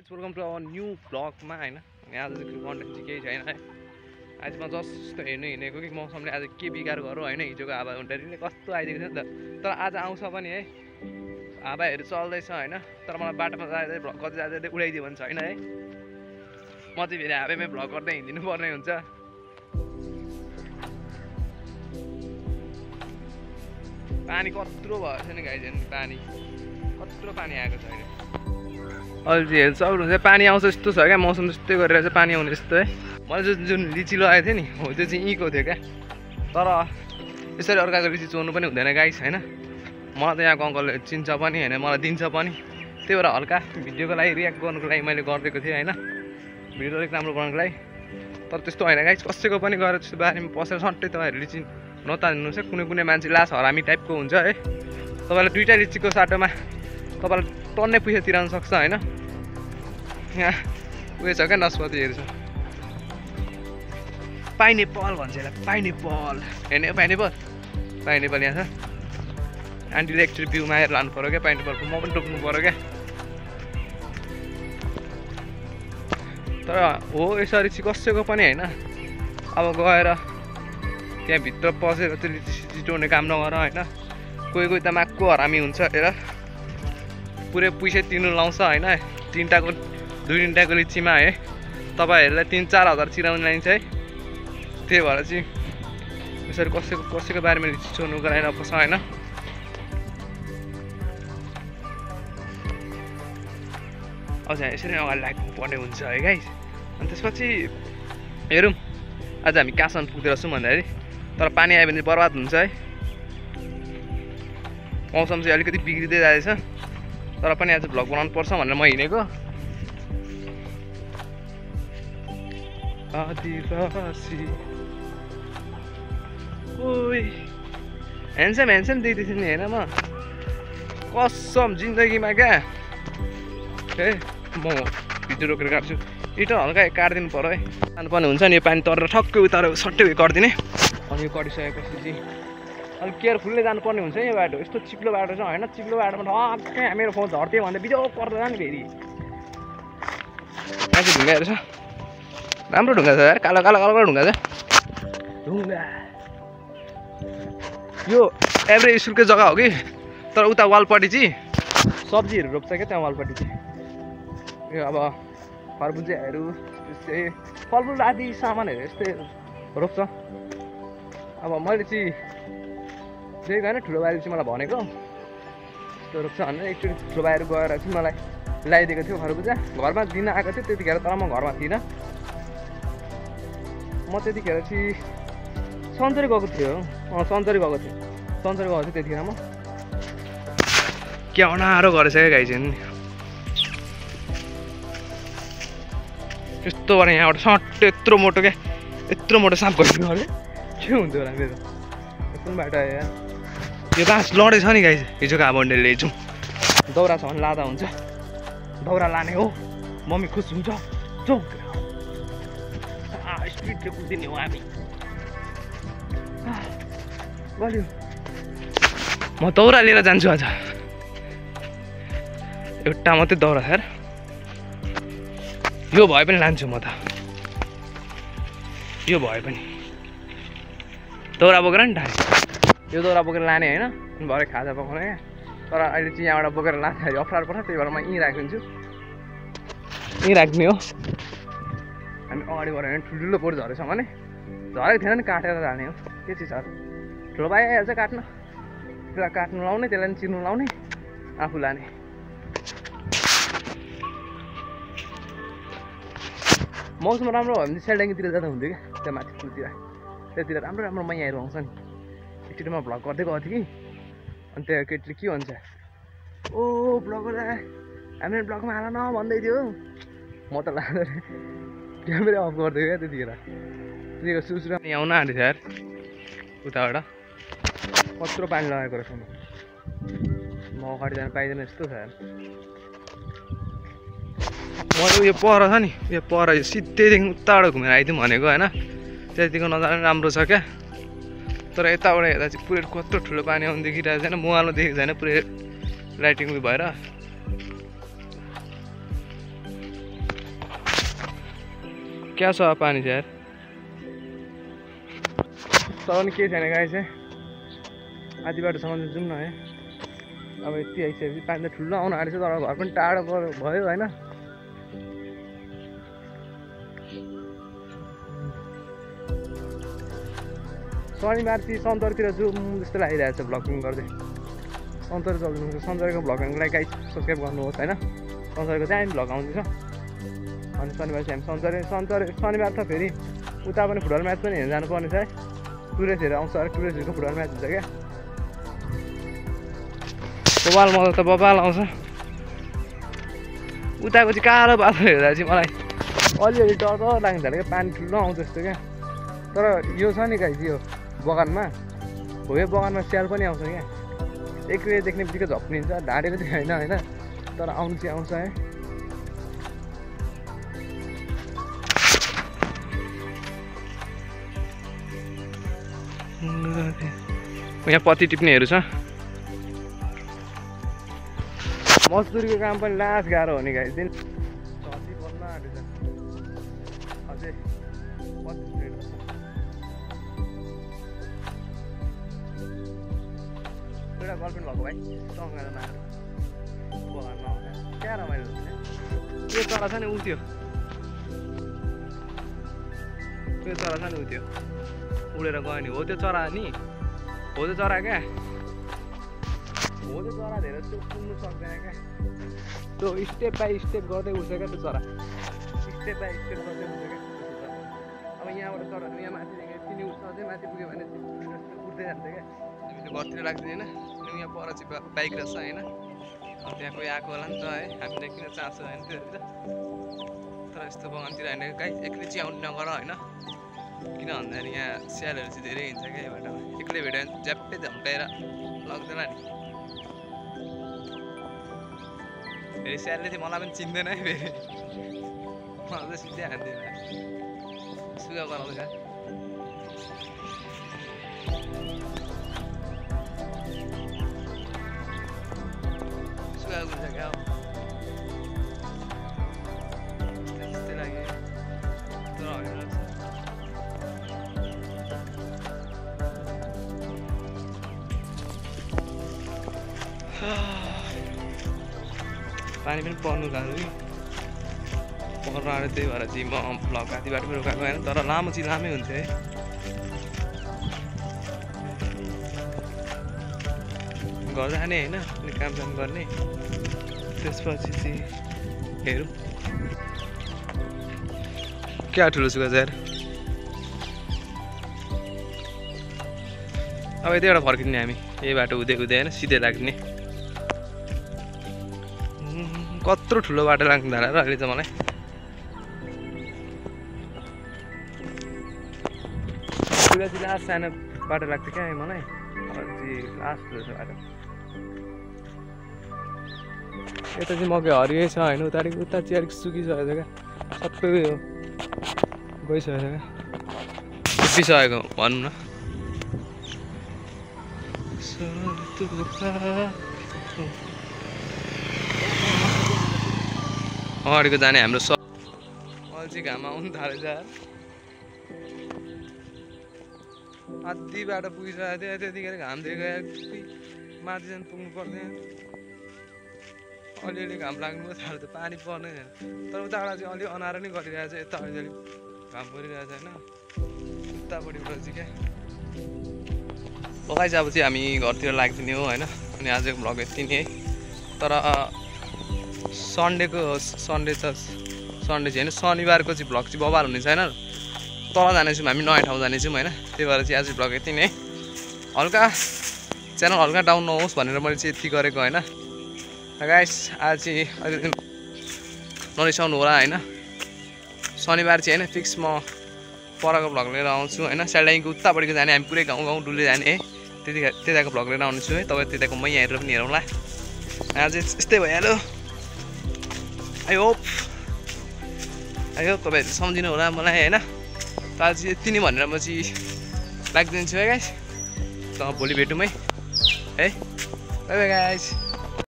Welcome to our new ब्लगमा होइन अनि आज चाहिँ कन्टेन्ट चाहिँ केही छैन है आज म जस्तो हेर्नु हिँडेको कि मौसमले आज के बिगार गरौँ होइन हिजोको हावा हुँदाखेरि कस्तो आइदिएको थियो नि। त तर आज आउँछ पनि है। हावाहरू चल्दैछ होइन तर मलाई बाटोमा जाँदै भ्लग गर्दै जाँदै उडाइदियो भने छैन है? म चाहिँ फेरि हावैमै भ्लग गर्दै हिँडिदिनु पर्ने हुन्छ। पानी कत्रो भएको छ नि गाई नि पानी। कत्रो पानी आएको छ अहिले। अहिले चाहिँ हेर्छ। अरू चाहिँ पानी आउँछ जस्तो छ क्या मौसम जस्तै गरेर चाहिँ पानी आउने जस्तो है। मैले जुन जुन लिची लगाएको थिएँ नि हो त्यो चाहिँ यहीँको थियो क्या। तर यसरी अर्काको लिची चोर्नु पनि हुँदैन गाइस होइन। मलाई त यहाँको अङ्कलले चिन्छ पनि होइन मलाई दिन्छ पनि। त्यही भएर हल्का भिडियोको लागि रियाक्ट गर्नुको लागि मैले गरिदिएको थिएँ होइन। भिडियो अलिक राम्रो बनाउनुको लागि। तर त्यस्तो होइन गाइस कसैको पनि गएर त्यस्तो बारेमा पसेर सट्टै तपाईँहरू लिची नतान्नुहोस् है। कुनै कुनै मान्छे लास हरामी टाइपको हुन्छ है। तपाईँलाई दुइटा लिचीको साटोमा तपाईँलाई टन्नै पैसा तिराउनु सक्छ होइन। यहाँ उयो छ क्या नस्पतिहरू छ। पाइनेपल भन्छ यसलाई पाइनेपल। हेर्ने पाइनेपल? पाइनेपल यहाँ छ। आन्टीले इलेक्ट्रिक बिउमा आएर लानु पऱ्यो क्या पाइनेपलको म पनि टोक्नु पऱ्यो क्या। तर हो यसरी चाहिँ कसैको पनि होइन। अब गएर त्यहाँभित्र पसेर त्यो लिची सिची टोर्ने काम नगर होइन। कोही कोही त माक्को हरामी हुन्छ हेर। पुरै पैसा तिर्नु लाउँछ होइन। तिनवटाको दुई तिनवटाको लिचीमा है तपाईँहरूलाई तिन चार हजार चिराउनु लाइन्छ है त्यही भएर चाहिँ यसरी कसैको कसैको बारेमा लिची चोर्नुको लागि नपस होइन। अझ यसरी नै अगाडि लाग्नु पर्ने हुन्छ है गाइस अनि त्यसपछि हेरौँ। आज हामी कहाँसम्म पुग्दै रहेछौँ भन्दाखेरि। तर पानी आयो भने बर्बाद हुन्छ है। मौसम चाहिँ अलिकति बिग्रिँदै जाँदैछ। तर पनि आज भ्लग बनाउनु पर्छ भनेर म हिँडेको। आदिवासी। ओइ। ह्यान्डसम ह्यान्डसम देख्दैछु नि होइन म। कसम जिन्दगीमा क्या? ए म भिडियो रोकेर काट्छु। इटो हल्का काटिदिनु पऱ्यो है। जानुपर्ने हुन्छ नि यो पानी तरेर ठक्कै उतार सट्टै उयो गरिदिने। अनि यो कटिसकेपछि चाहिँ अलिक केयरफुल्ली जानुपर्ने हुन्छ यो बाटो। यस्तो चिप्लो बाटो छ होइन? चिप्लो बाटोमा ठक्कै मेरो फोन झर्थ्यो भन्दा बिजो पर्दैन नि फेरि। चाहिँ ढुङ्गाहरू छ? राम्रो ढुङ्गा छ यार कालो कालो कालो कालो ढुङ्गा छ। ढुङ्गा। यो एभरेज स्कुलकै जग्गा हो कि? तर उता वालपट्टि चाहिँ सब्जीहरू रोप्छ क्या त्यहाँ वालपट्टि चाहिँ। यो अब खरबुजाहरू त्यस्तै फलफुल आदि सामानहरू यस्तै रोप्छ। अब मैले चाहिँ देखेको होइन ठुलो बाहिर चाहिँ मलाई भनेको यस्तो रोप्छ भनेर एकचोटि ठुलो बाहिर गएर चाहिँ मलाई ल्याइदिएको थियो खरबुजा घरमा दिन आएको थियो त्यतिखेर तर म घरमा थिइनँ। म त्यतिखेर चाहिँ सन्चरी गएको थियो अँ सन्चरी गएको थियो सन्चरी गएको थियो त्यतिखेर म। के अनारो गरेछ क्या गाई चाहिँ। यस्तो गरेर यहाँबाट। सट्ट यत्रो मोटो क्या। यत्रो मोटो साँप गइदिनु अरे। के हुन्थ्यो होला मेरो? कुन बाटो आयो यो बाँस लडेछ नि गाई। हिजोको हाबन्डेले जाउँ दौरा छ भने लाँदा हुन्छ। दौरा लाने हो। मम्मी खुस हुन्छ। स्पिडले कुदिने हो हामी गऱ्यो म दौरा लिएर जान्छु आज एउटा मात्रै दौरा यार यो भए पनि लान्छु म त यो भए पनि दौरा बोकेर नि यो दौरा बोकेर लाने होइन भरे खाजा पकाउने क्या तर अहिले चाहिँ यहाँबाट बोकेर लाँदाखेरि अप्ठ्यारो पर्छ त्यही भएर म यहीँ राखिदिन्छु यहीँ राख्ने हो अगाडि गऱ्यो भने ठुल्ठुलो बोट झरेछ भने झरेको थिएन नि काटेर जाने हो। के चिज छ। ठुलो भाइ आइहाल्छ काट्न। त्यसलाई काट्नु लाउने त्यसलाई चिर्नु लाउने आफू लाने। मौसम राम्रो भयो भने चाहिँ सेलडाङ्गीतिर जाँदा हुन्थ्यो क्या त्यहाँ माथि पुलतिर। त्यहाँतिर राम्रो राम्रो मैयाहरू आउँछ नि। एकचोटि म भ्लग गर्दै गएको थिएँ कि। अनि त्यो केटीले के भन्छ? ओ भ्लगर हामीले भ्लगमा हाल न भन्दै थियो। म त लाँदै क्यामेरा अफ गरिदियो क्या त्यतिखेर त्यतिखेर सुसुरा पनि आउन आँटेको थियो यार। उताबाट कत्रो पानी लगाएको रहेछ म अगाडि जानु पाइँदैन जस्तो छ यार मैले उयो पर छ नि उयो पर यो सिधैदेखि उताबाट घुमेर आइदिउँ भनेको होइन त्यतिको नजानु राम्रो छ क्या? तर यताबाट हेर्दा चाहिँ पुरै कत्रो ठुलो पानी आउनु देखिरहेको छैन मुहाल्नु देखेको छैन पुरै लाइटिङ उयो भएर क्या छ पानी चाहिँ तर पनि केही छैन गाई चाहिँ आधी बाटोसम्म जाउँ न है। अब यति आइसकेपछि पानी त ठुलो आउनु आँटेछ तर घर पनि टाढो भयो होइन शनिबारतिर सन्तरतिर जाउँ जस्तो लागिरहेको छ भ्लगिङ गर्दै सन्तरी चल्नु सन्तरीको भ्लगिङको लागि गाइड सब्सक्राइब गर्नुहोस् होइन सन्तरीको चाहिँ हामी भ्लग आउँदैछ अनि शनिबार चाहिँ हामी सन्चरे सन्चरे शनिबार त फेरि उता पनि फुटबल म्याच पनि हेर्नु जानुपर्ने छ है टुरिस्टहरू आउँछ अरे टुरिस्टहरूको फुटबल म्याच हुन्छ क्या। बबाल मलाई त बबाल आउँछ। उताको चाहिँ कालो बाटो हेर्दा चाहिँ मलाई अलिअलि डर डर थाल्यो क्या पानी ठुलो आउँछ जस्तो क्या। तर यो छ नि गाई यो बगानमा हो यो बगानमा स्याल पनि आउँछ क्या। एक्लै देख्ने बित्तिकै झप्निन्छ ढाडेको चाहिँ होइन होइन। तर आउनु चाहिँ आउँछ है। यहाँ पत्ती टिप्नेहरू छ। मजदुरीको काम पनि लास गाह्रो हो नि गाई दिन। छ। एउटा गर्लफ्रेन्ड भएको भाइ सँगै मार बगानमा क्या रमाइलो हुन्छ त्यो चरा छ नि उ त्यो। त्यो चरा छ नि उ त्यो। उडेर गयो नि हो त्यो चरा नि हो त्यो चरा क्या हो त्यो चरा धेरै त्यो पुग्नु सक्दैन क्या त्यो स्टेप बाई स्टेप गर्दै उठ्छ क्या त्यो चरा स्टेप बाई स्टेप गर्दै उठ्छ क्या त्यो चरा अब यहाँबाट चराहरू यहाँ माथि तिनी उठ्छ अझै माथि पुग्यो भने उठ्दै जान्छ क्या त्यो घरतिर राख्दैन अनि यहाँ पर चाहिँ बाइक रहेछ होइन त्यहाँ कोही आएको होला नि त है हामीले किन चासो होइन त्योहरू त तर यस्तो बगानतिर होइन गाई एक्लै चाहिँ आउनु नगर होइन किन भन्दाखेरि यहाँ स्यालहरू चाहिँ धेरै हिँड्छ क्या बाटोमा एक्लै भेट्यो भने झ्याप्पै झम्काएर लग्दैन नि फेरि स्यालले चाहिँ मलाई पनि चिन्दैन है फेरि मलाई चाहिँ सिधै हान्दैन सुगा गराउँछ पानी पनि पर्नु गएको कि पर्नु आएर त्यही भएर चाहिँ म भ्लग आधी बाटोमा रोकाएको होइन तर लामो चाहिँ लामै हुन्थ्यो है। घर जाने होइन अनि कामसाम गर्ने। त्यसपछि चाहिँ हेरौँ। क्या ठुलो सुगा चाहिँ अब यतैबाट फर्किने हामी यही बाटो हुँदै हुँदै होइन सिधै लाग्ने। कत्रो ठुलो बाटो लाग्नु थालेर अहिले त मलाई। चाहिँ लास्ट सानो बाटो लाग्थ्यो क्या मलाई। अझै लास्ट रहेछ बाटो यता चाहिँ मकै हरियै छ होइन उता अलिक उता चाहिँ अलिक सुकिसकेको छ क्या। सबै उयो गइसकेको छ क्या। उभिसकेको भनौँ न। अगाडिको जाने हाम्रो स अल्छी घाम आउनु थालेछ आधी बाटो पुगिसकेको थियो त्यतिखेर घाम देखायो माथि जानु पुग्नु पर्दैन। अलिअलि घाम लाग्नु थाल्यो त पानी पर्नै छैन। तर उताबाट चाहिँ अलिक अनाएर नै गरिरहेको छ यता अलिअलि घाम परिरहेको छ होइन। उतापट्टिबाट चाहिँ क्या। पकाइ चाहिँ अब चाहिँ हामी घरतिर लाग्दिने हो होइन। अनि आजको भ्लग यति नै है। तर सन्डेको सन्डे त सन्डे चाहिँ होइन शनिबारको चाहिँ भ्लग चाहिँ बबाल हुने छैन तल जानेछौँ हामी नयाँ ठाउँ जानेछौँ होइन। त्यही भएर चाहिँ आज भ्लग यति नै। हल्का च्यानल हल्का डाउन नहोस् भनेर मैले चाहिँ यति गरेको होइन। गाइस आज चाहिँ अलिकति नरिसाउनु होला होइन। शनिबार चाहिँ होइन फिक्स म परको भ्लग लिएर आउँछु होइन। स्यालडाइङको उतापट्टिको जाने हामी पुरै गाउँ गाउँ डुल्दै जाने है। त्यतिखेर त्यताको भ्लग लिएर आउँछु है। तपाईँ त्यताको मै हेरेर पनि हेरौँला। आज यस्तै भइहाल्यो। आई होप आई होप तपाईँहरू सम्झिनु होला मलाई होइन। त आज यति नै भनेर म चाहिँ राखिदिन्छु है गाइस त भोलि भेटौँ है। है? गाइस